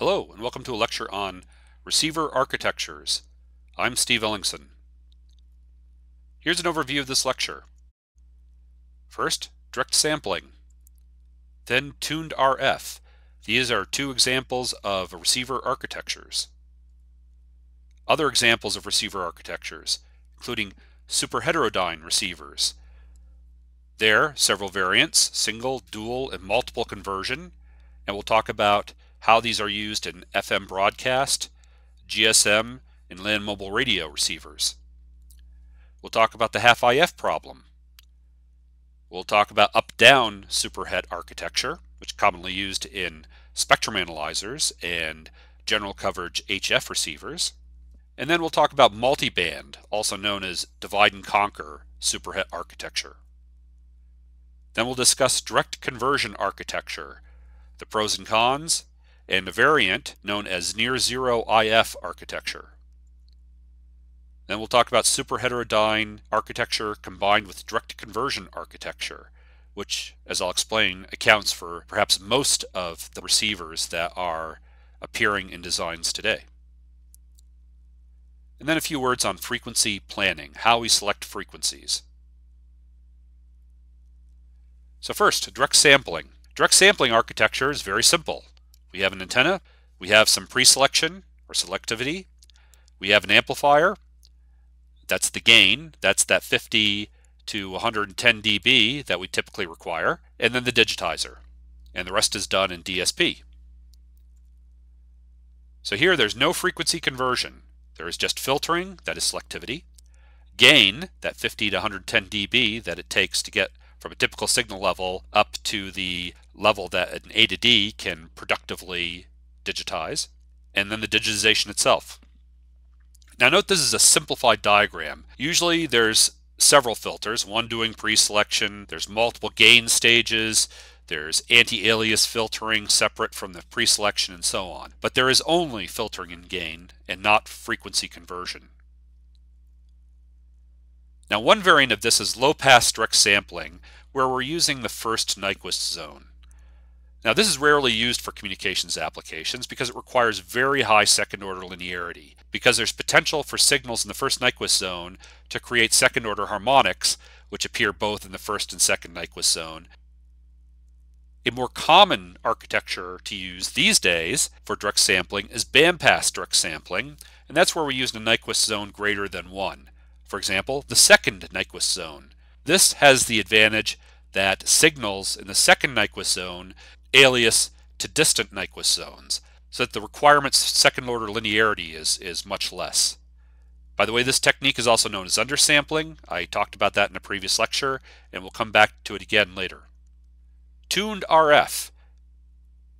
Hello, and welcome to a lecture on receiver architectures. I'm Steve Ellingson. Here's an overview of this lecture. First, direct sampling. Then tuned RF. These are two examples of receiver architectures. Other examples of receiver architectures, including superheterodyne receivers. There, several variants, single, dual, and multiple conversion, and we'll talk about how these are used in FM broadcast, GSM, and land mobile radio receivers. We'll talk about the half IF problem. We'll talk about up-down superhet architecture, which is commonly used in spectrum analyzers and general coverage HF receivers. And then we'll talk about multiband, also known as divide and conquer superhet architecture. Then we'll discuss direct conversion architecture, the pros and cons, and a variant known as near zero IF architecture. Then we'll talk about superheterodyne architecture combined with direct conversion architecture, which, as I'll explain, accounts for perhaps most of the receivers that are appearing in designs today. And then a few words on frequency planning, how we select frequencies. So first, direct sampling. Direct sampling architecture is very simple. We have an antenna, we have some pre-selection or selectivity, we have an amplifier, that's the gain, that's that 50 to 110 dB that we typically require, and then the digitizer. And the rest is done in DSP. So here there's no frequency conversion. There is just filtering, that is selectivity, gain, that 50 to 110 dB that it takes to get from a typical signal level up to the level that an A to D can productively digitize, and then the digitization itself. Now note this is a simplified diagram. Usually there's several filters, one doing pre-selection, there's multiple gain stages, there's anti-alias filtering separate from the pre-selection and so on. But there is only filtering and gain and not frequency conversion. Now one variant of this is low-pass direct sampling, where we're using the first Nyquist zone. Now this is rarely used for communications applications because it requires very high second order linearity, because there's potential for signals in the first Nyquist zone to create second order harmonics, which appear both in the first and second Nyquist zone. A more common architecture to use these days for direct sampling is bandpass direct sampling, and that's where we use a Nyquist zone greater than 1 for example, the second Nyquist zone. This has the advantage that signals in the second Nyquist zone alias to distant Nyquist zones, so that the requirement's second order linearity is, is much less. By the way, this technique is also known as undersampling. I talked about that in a previous lecture, and we'll come back to it again later. Tuned RF.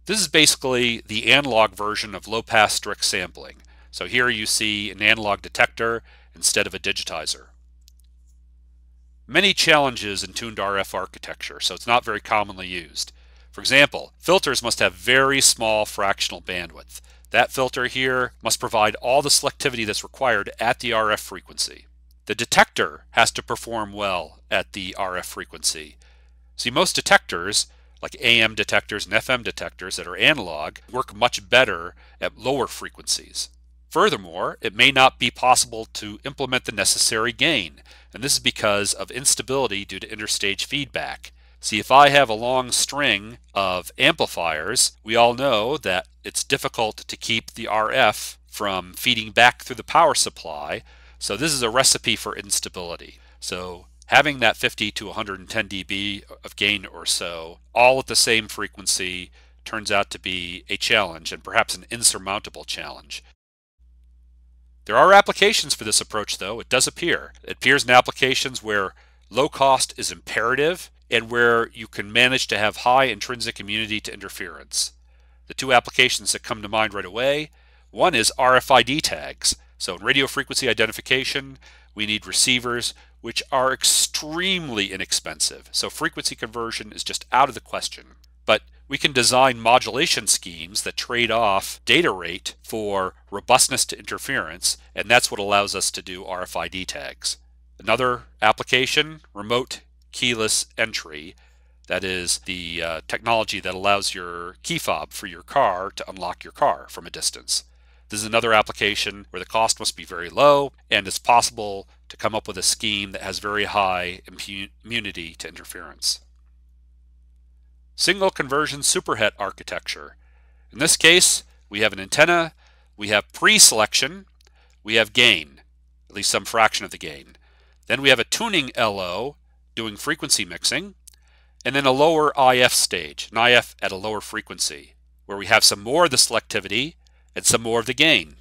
This is basically the analog version of low-pass direct sampling. So here you see an analog detector instead of a digitizer. Many challenges in tuned RF architecture, so it's not very commonly used. For example, filters must have very small fractional bandwidth. That filter here must provide all the selectivity that's required at the RF frequency. The detector has to perform well at the RF frequency. See, most detectors, like AM detectors and FM detectors that are analog, work much better at lower frequencies. Furthermore, it may not be possible to implement the necessary gain, and this is because of instability due to interstage feedback. See, if I have a long string of amplifiers, we all know that it's difficult to keep the RF from feeding back through the power supply, so this is a recipe for instability. So having that 50 to 110 dB of gain or so, all at the same frequency, turns out to be a challenge and perhaps an insurmountable challenge. There are applications for this approach, though. It does appear. It appears in applications where low cost is imperative and where you can manage to have high intrinsic immunity to interference. The two applications that come to mind right away one is RFID tags. So, in radio frequency identification, we need receivers which are extremely inexpensive. So, frequency conversion is just out of the question. But we can design modulation schemes that trade off data rate for robustness to interference, and that's what allows us to do RFID tags. Another application, remote keyless entry. That is the uh, technology that allows your key fob for your car to unlock your car from a distance. This is another application where the cost must be very low and it's possible to come up with a scheme that has very high immunity to interference. Single conversion superhet architecture. In this case, we have an antenna, we have pre-selection, we have gain, at least some fraction of the gain. Then we have a tuning LO doing frequency mixing, and then a lower IF stage, an IF at a lower frequency, where we have some more of the selectivity and some more of the gain.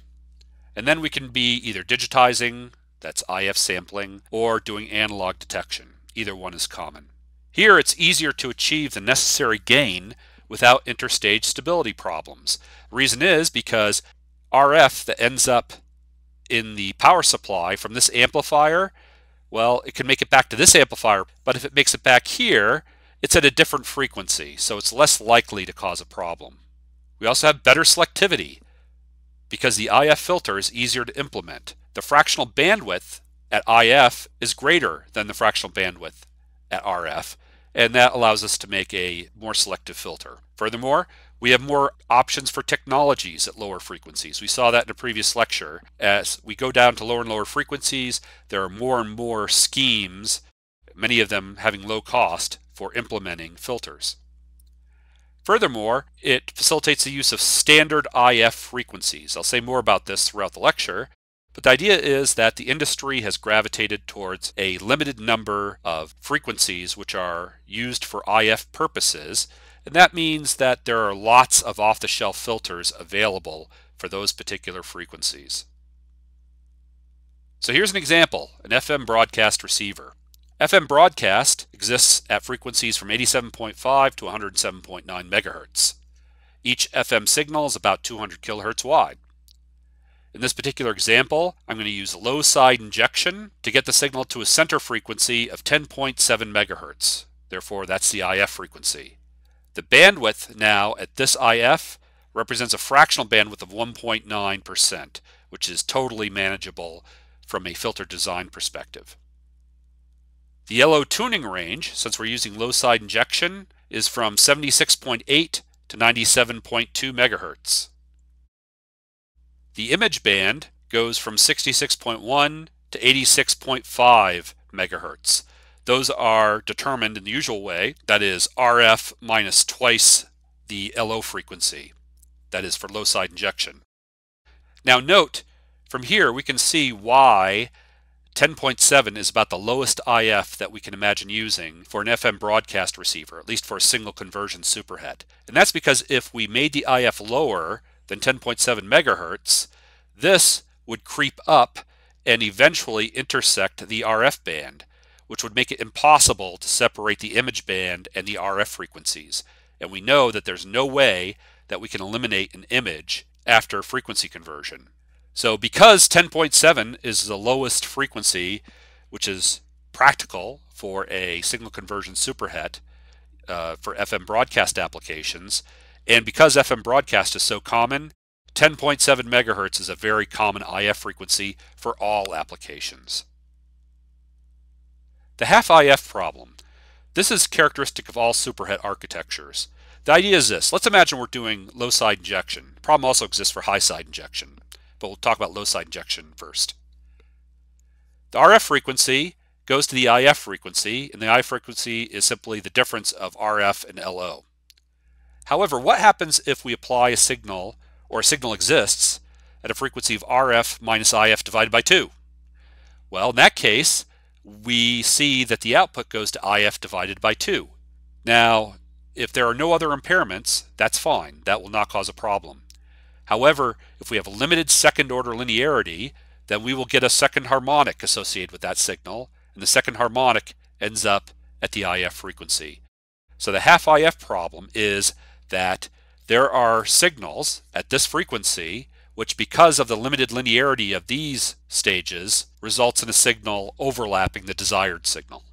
And then we can be either digitizing, that's IF sampling, or doing analog detection. Either one is common. Here it's easier to achieve the necessary gain without interstage stability problems. The reason is because RF that ends up in the power supply from this amplifier, well, it can make it back to this amplifier, but if it makes it back here, it's at a different frequency, so it's less likely to cause a problem. We also have better selectivity because the IF filter is easier to implement. The fractional bandwidth at IF is greater than the fractional bandwidth at RF, and that allows us to make a more selective filter. Furthermore, we have more options for technologies at lower frequencies. We saw that in a previous lecture. As we go down to lower and lower frequencies, there are more and more schemes, many of them having low cost, for implementing filters. Furthermore, it facilitates the use of standard IF frequencies. I'll say more about this throughout the lecture, but the idea is that the industry has gravitated towards a limited number of frequencies which are used for IF purposes, and that means that there are lots of off-the-shelf filters available for those particular frequencies. So here's an example, an FM broadcast receiver. FM broadcast exists at frequencies from 87.5 to 107.9 megahertz. Each FM signal is about 200 kilohertz wide. In this particular example, I'm going to use low side injection to get the signal to a center frequency of 10.7 megahertz. Therefore, that's the IF frequency. The bandwidth now at this IF represents a fractional bandwidth of 1.9%, which is totally manageable from a filter design perspective. The LO tuning range, since we're using low side injection, is from 76.8 to 97.2 megahertz. The image band goes from 66.1 to 86.5 megahertz. Those are determined in the usual way, that is RF minus twice the LO frequency, that is for low side injection. Now note, from here we can see why 10.7 is about the lowest IF that we can imagine using for an FM broadcast receiver, at least for a single conversion superhet. And that's because if we made the IF lower than 10.7 megahertz, this would creep up and eventually intersect the RF band, which would make it impossible to separate the image band and the RF frequencies. And we know that there's no way that we can eliminate an image after frequency conversion. So because 10.7 is the lowest frequency, which is practical for a single conversion superhet uh, for FM broadcast applications, and because FM broadcast is so common, 10.7 megahertz is a very common IF frequency for all applications. The half IF problem. This is characteristic of all superhet architectures. The idea is this. Let's imagine we're doing low side injection. The problem also exists for high side injection but we'll talk about low side injection first. The RF frequency goes to the IF frequency, and the IF frequency is simply the difference of RF and LO. However, what happens if we apply a signal, or a signal exists, at a frequency of RF minus IF divided by 2? Well, in that case, we see that the output goes to IF divided by 2. Now, if there are no other impairments, that's fine. That will not cause a problem. However, if we have limited second order linearity, then we will get a second harmonic associated with that signal, and the second harmonic ends up at the IF frequency. So the half IF problem is that there are signals at this frequency which because of the limited linearity of these stages results in a signal overlapping the desired signal.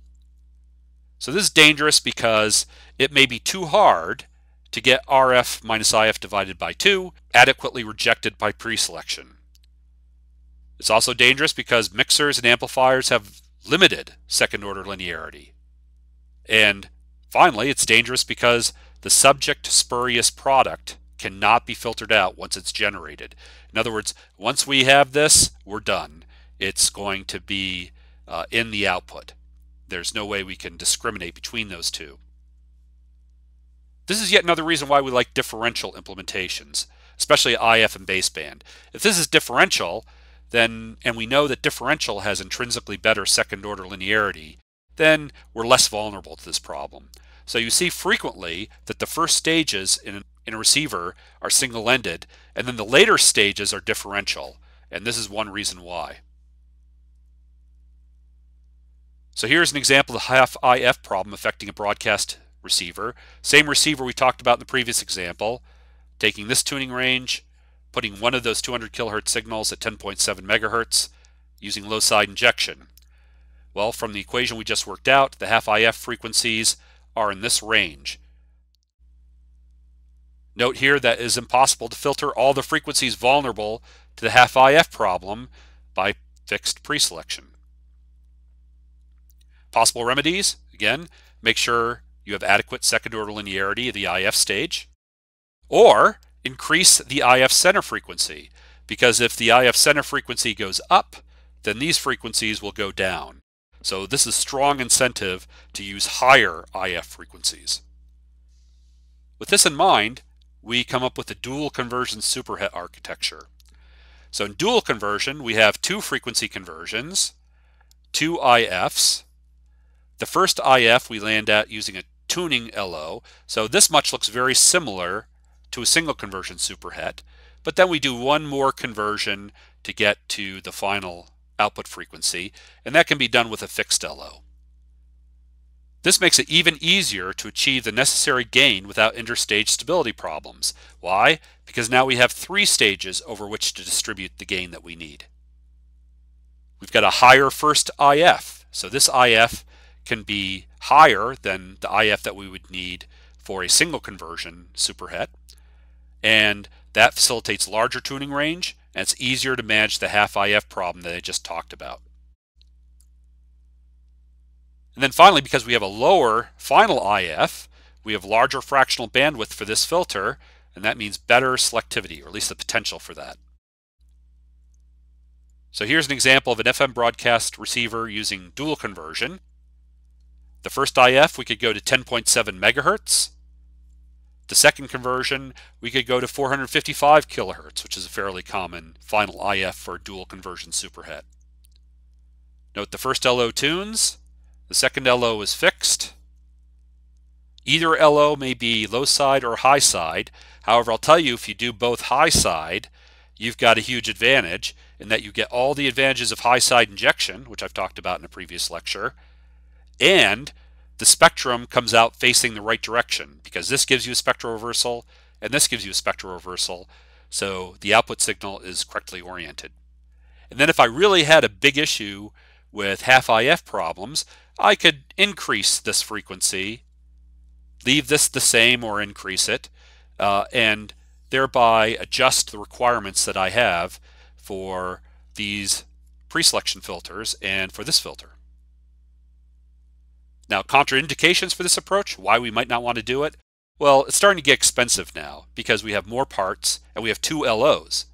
So this is dangerous because it may be too hard to get RF minus IF divided by 2 adequately rejected by preselection. It's also dangerous because mixers and amplifiers have limited second order linearity. And Finally, it's dangerous because the subject spurious product cannot be filtered out once it's generated. In other words, once we have this, we're done. It's going to be uh, in the output. There's no way we can discriminate between those two. This is yet another reason why we like differential implementations, especially IF and baseband. If this is differential, then and we know that differential has intrinsically better second order linearity, then we're less vulnerable to this problem. So you see frequently that the first stages in, in a receiver are single-ended, and then the later stages are differential, and this is one reason why. So here's an example of the half IF problem affecting a broadcast receiver. Same receiver we talked about in the previous example, taking this tuning range, putting one of those 200 kilohertz signals at 10.7 megahertz using low side injection. Well, from the equation we just worked out, the half IF frequencies are in this range. Note here that it is impossible to filter all the frequencies vulnerable to the half IF problem by fixed preselection. Possible remedies, again, make sure you have adequate second order linearity at the IF stage, or increase the IF center frequency, because if the IF center frequency goes up, then these frequencies will go down. So this is strong incentive to use higher IF frequencies. With this in mind, we come up with a dual conversion superhet architecture. So in dual conversion, we have two frequency conversions, two IFs. The first IF we land at using a tuning LO. So this much looks very similar to a single conversion superhet. But then we do one more conversion to get to the final output frequency, and that can be done with a fixed LO. This makes it even easier to achieve the necessary gain without interstage stability problems. Why? Because now we have three stages over which to distribute the gain that we need. We've got a higher first IF, so this IF can be higher than the IF that we would need for a single conversion superhet, and that facilitates larger tuning range and it's easier to manage the half IF problem that I just talked about. And then finally, because we have a lower final IF, we have larger fractional bandwidth for this filter, and that means better selectivity, or at least the potential for that. So here's an example of an FM broadcast receiver using dual conversion. The first IF, we could go to 10.7 megahertz. The second conversion, we could go to 455 kilohertz, which is a fairly common final IF for a dual conversion superhet. Note the first LO tunes, the second LO is fixed. Either LO may be low side or high side. However, I'll tell you if you do both high side, you've got a huge advantage in that you get all the advantages of high side injection, which I've talked about in a previous lecture, and the spectrum comes out facing the right direction because this gives you a spectral reversal and this gives you a spectral reversal. So the output signal is correctly oriented. And then if I really had a big issue with half IF problems, I could increase this frequency, leave this the same or increase it, uh, and thereby adjust the requirements that I have for these preselection filters and for this filter. Now, contraindications for this approach, why we might not want to do it? Well, it's starting to get expensive now because we have more parts and we have two LOs.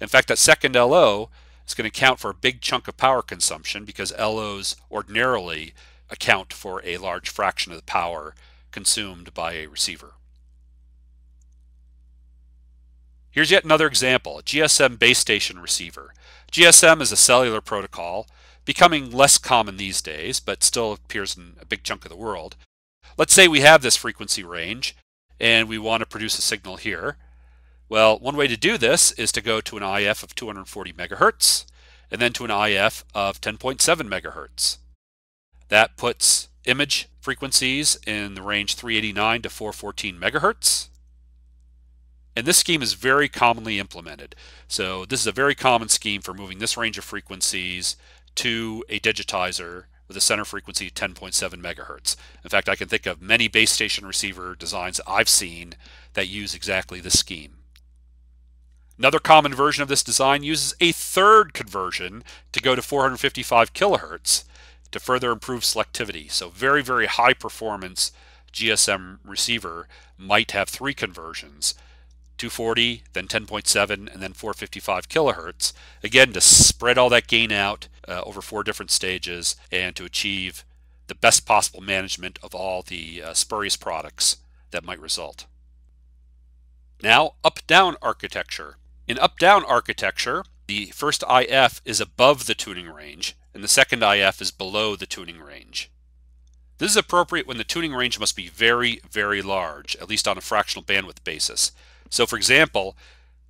In fact, that second LO is going to account for a big chunk of power consumption because LOs ordinarily account for a large fraction of the power consumed by a receiver. Here's yet another example, a GSM base station receiver. GSM is a cellular protocol becoming less common these days, but still appears in a big chunk of the world. Let's say we have this frequency range and we want to produce a signal here. Well, one way to do this is to go to an IF of 240 megahertz and then to an IF of 10.7 megahertz. That puts image frequencies in the range 389 to 414 megahertz. And this scheme is very commonly implemented. So this is a very common scheme for moving this range of frequencies to a digitizer with a center frequency of 10.7 megahertz. In fact, I can think of many base station receiver designs I've seen that use exactly this scheme. Another common version of this design uses a third conversion to go to 455 kilohertz to further improve selectivity. So very, very high performance GSM receiver might have three conversions 240, then 10.7, and then 455 kilohertz. Again, to spread all that gain out uh, over four different stages and to achieve the best possible management of all the uh, spurious products that might result. Now, up-down architecture. In up-down architecture, the first IF is above the tuning range, and the second IF is below the tuning range. This is appropriate when the tuning range must be very, very large, at least on a fractional bandwidth basis. So for example,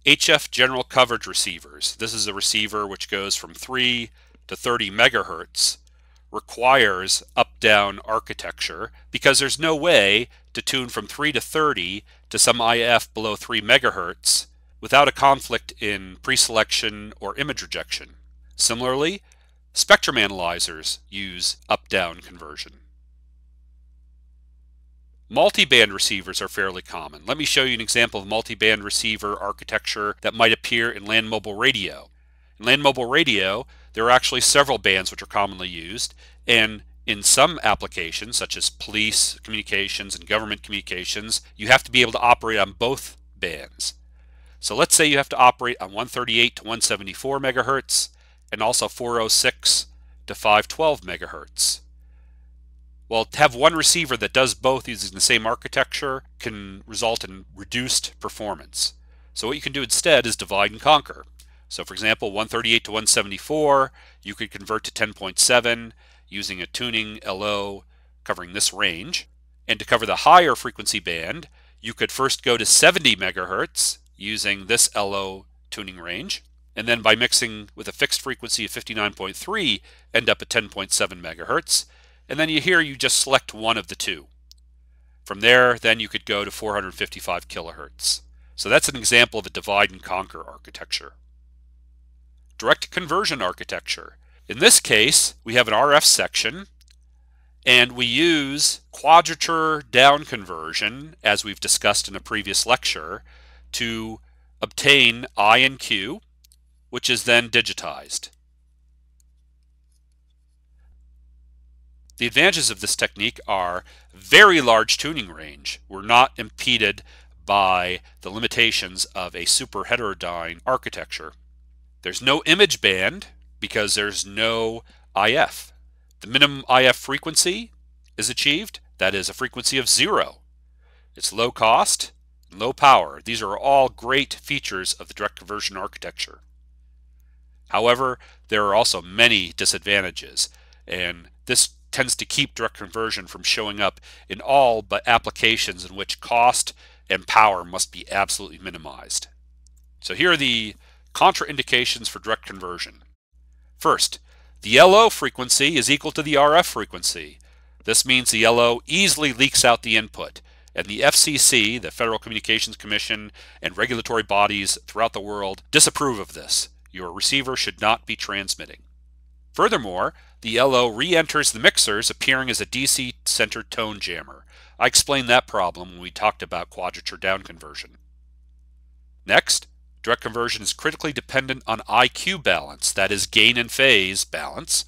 HF general coverage receivers, this is a receiver which goes from 3 to 30 megahertz, requires up-down architecture because there's no way to tune from 3 to 30 to some IF below 3 megahertz without a conflict in preselection or image rejection. Similarly, spectrum analyzers use up-down conversion. Multi-band receivers are fairly common. Let me show you an example of multi-band receiver architecture that might appear in land mobile radio. In land mobile radio, there are actually several bands which are commonly used, and in some applications, such as police communications and government communications, you have to be able to operate on both bands. So let's say you have to operate on 138 to 174 megahertz and also 406 to 512 megahertz. Well, to have one receiver that does both using the same architecture can result in reduced performance. So what you can do instead is divide and conquer. So for example, 138 to 174, you could convert to 10.7 using a tuning LO covering this range. And to cover the higher frequency band, you could first go to 70 megahertz using this LO tuning range. And then by mixing with a fixed frequency of 59.3, end up at 10.7 megahertz. And then you here you just select one of the two. From there, then you could go to 455 kilohertz. So that's an example of a divide and conquer architecture. Direct conversion architecture. In this case, we have an RF section and we use quadrature down conversion, as we've discussed in a previous lecture, to obtain I and Q, which is then digitized. The advantages of this technique are very large tuning range. We're not impeded by the limitations of a super heterodyne architecture. There's no image band, because there's no IF. The minimum IF frequency is achieved. That is a frequency of zero. It's low cost, low power. These are all great features of the direct conversion architecture. However, there are also many disadvantages, and this tends to keep direct conversion from showing up in all but applications in which cost and power must be absolutely minimized. So here are the contraindications for direct conversion. First, the LO frequency is equal to the RF frequency. This means the LO easily leaks out the input, and the FCC, the Federal Communications Commission, and regulatory bodies throughout the world disapprove of this. Your receiver should not be transmitting. Furthermore, the LO re-enters the mixers appearing as a DC-centered tone jammer. I explained that problem when we talked about quadrature down conversion. Next, Direct conversion is critically dependent on IQ balance, that is gain and phase balance,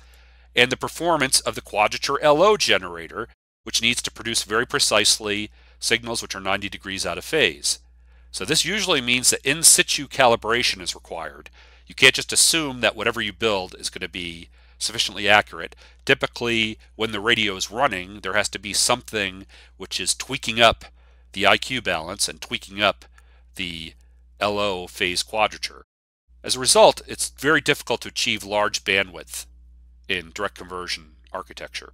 and the performance of the quadrature LO generator, which needs to produce very precisely signals which are 90 degrees out of phase. So this usually means that in situ calibration is required. You can't just assume that whatever you build is going to be sufficiently accurate. Typically, when the radio is running, there has to be something which is tweaking up the IQ balance and tweaking up the LO phase quadrature. As a result, it's very difficult to achieve large bandwidth in direct conversion architecture.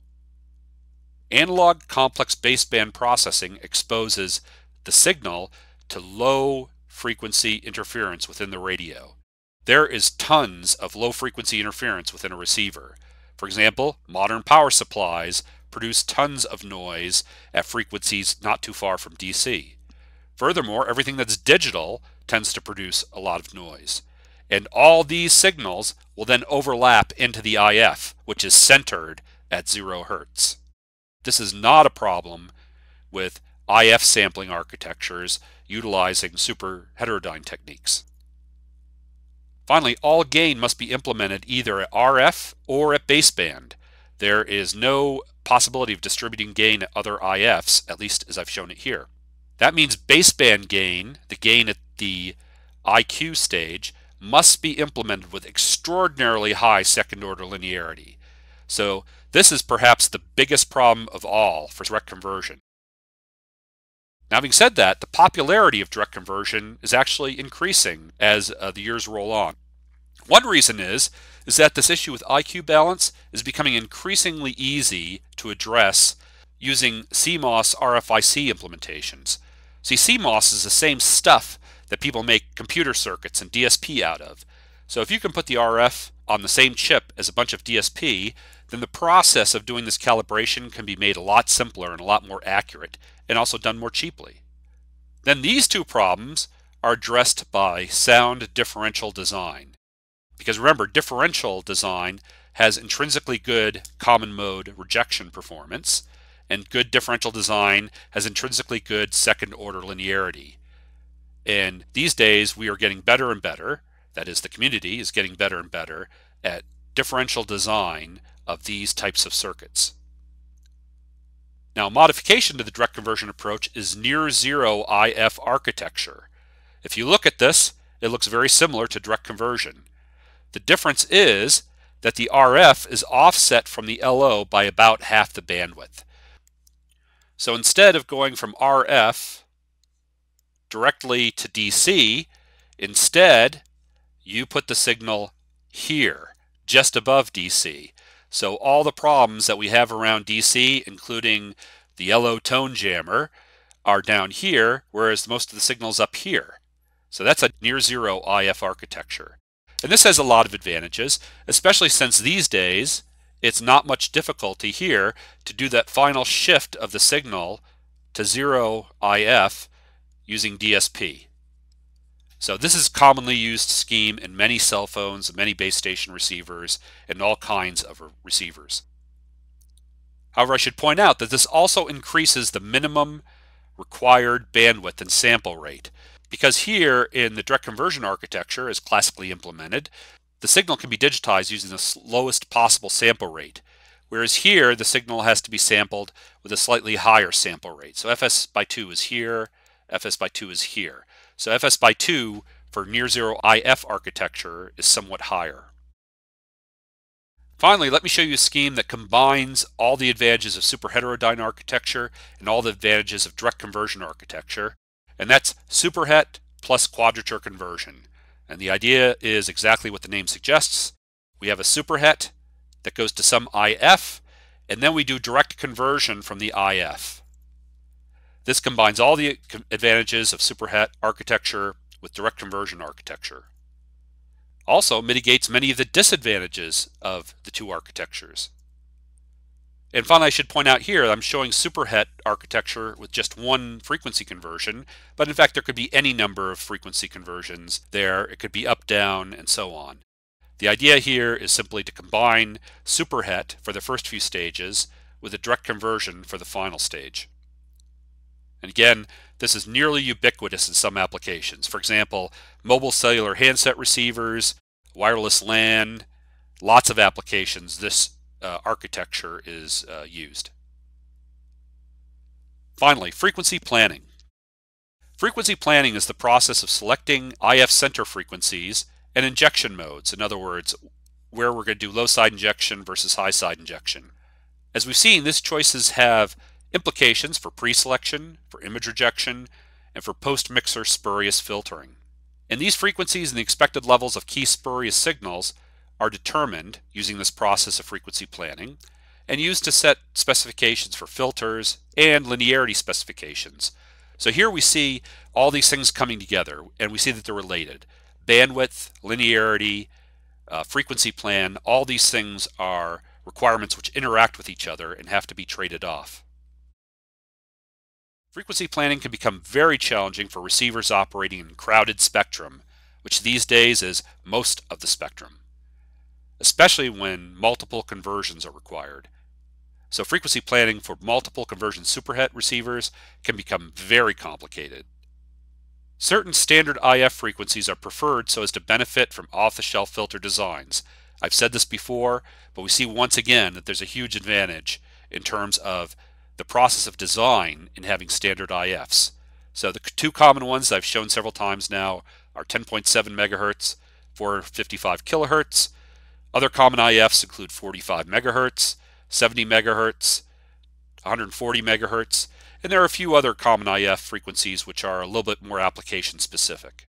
Analog complex baseband processing exposes the signal to low frequency interference within the radio. There is tons of low frequency interference within a receiver. For example, modern power supplies produce tons of noise at frequencies not too far from DC. Furthermore, everything that's digital tends to produce a lot of noise. And all these signals will then overlap into the IF, which is centered at 0 hertz. This is not a problem with IF sampling architectures utilizing super heterodyne techniques. Finally, all gain must be implemented either at RF or at baseband. There is no possibility of distributing gain at other IFs, at least as I've shown it here. That means baseband gain, the gain at the IQ stage, must be implemented with extraordinarily high second order linearity. So this is perhaps the biggest problem of all for direct conversion. Now, having said that, the popularity of direct conversion is actually increasing as uh, the years roll on. One reason is, is that this issue with IQ balance is becoming increasingly easy to address using CMOS RFIC implementations. See, CMOS is the same stuff that people make computer circuits and DSP out of. So if you can put the RF on the same chip as a bunch of DSP, then the process of doing this calibration can be made a lot simpler and a lot more accurate, and also done more cheaply. Then these two problems are addressed by sound differential design. Because remember, differential design has intrinsically good common mode rejection performance, and good differential design has intrinsically good second order linearity. And these days we are getting better and better, that is, the community is getting better and better at differential design of these types of circuits. Now, modification to the direct conversion approach is near zero IF architecture. If you look at this, it looks very similar to direct conversion. The difference is that the RF is offset from the LO by about half the bandwidth. So instead of going from RF directly to DC, instead you put the signal here, just above DC. So all the problems that we have around DC, including the LO tone jammer, are down here, whereas most of the signals up here. So that's a near zero IF architecture. And this has a lot of advantages, especially since these days it's not much difficulty here to do that final shift of the signal to zero IF using DSP. So this is commonly used scheme in many cell phones, many base station receivers, and all kinds of receivers. However, I should point out that this also increases the minimum required bandwidth and sample rate. Because here in the direct conversion architecture as classically implemented, the signal can be digitized using the lowest possible sample rate. Whereas here, the signal has to be sampled with a slightly higher sample rate. So fs by 2 is here, fs by 2 is here. So fs by 2 for near zero IF architecture is somewhat higher. Finally, let me show you a scheme that combines all the advantages of superheterodyne architecture and all the advantages of direct conversion architecture and that's superhet plus quadrature conversion. And the idea is exactly what the name suggests. We have a superhet that goes to some IF, and then we do direct conversion from the IF. This combines all the advantages of superhet architecture with direct conversion architecture. Also mitigates many of the disadvantages of the two architectures. And finally, I should point out here, I'm showing superhet architecture with just one frequency conversion, but in fact, there could be any number of frequency conversions there. It could be up, down, and so on. The idea here is simply to combine superhet for the first few stages with a direct conversion for the final stage. And again, this is nearly ubiquitous in some applications. For example, mobile cellular handset receivers, wireless LAN, lots of applications. This uh, architecture is uh, used. Finally, frequency planning. Frequency planning is the process of selecting IF center frequencies and injection modes. In other words, where we're going to do low side injection versus high side injection. As we've seen, these choices have implications for pre-selection, for image rejection, and for post-mixer spurious filtering. And these frequencies and the expected levels of key spurious signals are determined using this process of frequency planning and used to set specifications for filters and linearity specifications. So here we see all these things coming together and we see that they're related. Bandwidth, linearity, uh, frequency plan, all these things are requirements which interact with each other and have to be traded off. Frequency planning can become very challenging for receivers operating in crowded spectrum, which these days is most of the spectrum especially when multiple conversions are required. So frequency planning for multiple conversion superhet receivers can become very complicated. Certain standard IF frequencies are preferred so as to benefit from off-the-shelf filter designs. I've said this before, but we see once again that there's a huge advantage in terms of the process of design in having standard IFs. So the two common ones I've shown several times now are 10.7 megahertz, 455 kilohertz. Other common IFs include 45 megahertz, 70 megahertz, 140 megahertz, and there are a few other common IF frequencies which are a little bit more application specific.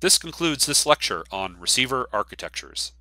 This concludes this lecture on receiver architectures.